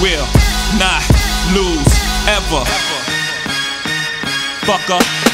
will not lose ever. Fucker.